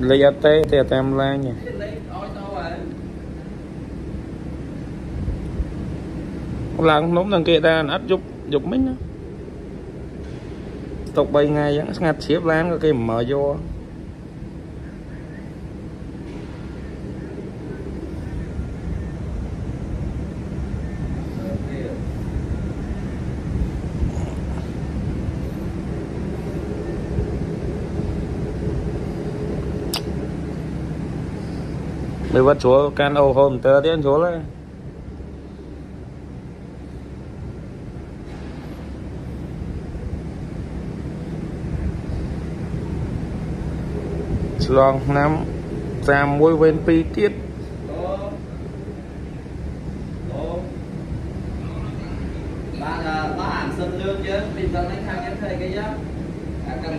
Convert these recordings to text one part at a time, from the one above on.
Lấy ly ate thì tem lan nha. Làm nóng đằng kia ra áp dục dục mình đó tục bay ngay vẫn ngặt xếp lan cái kia mở vô. Mới vất chúa can ô hôm, tớ tiến chúa lên. Long năm Giam môi bên pi tiết. Bạn là bác ảnh sân lương chứ Bình dân anh hàng em thấy cái giá Đã cần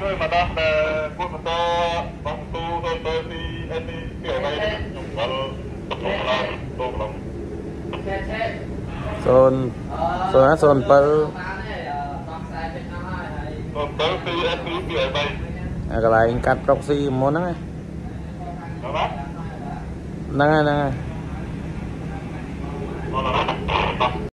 ជួយមកដោះពូម៉ូតូបងទូទៅទៅទីអេទីពីអ្វីខ្ញុំបលទៅឡំទៅឡំសូនសូនសូន7បងទៅពីអេទីពីអ្វីអាកន្លែងកាត់ប្រុកស៊ីមុនហ្នឹងហ្នឹងហើយហ្នឹងហើយ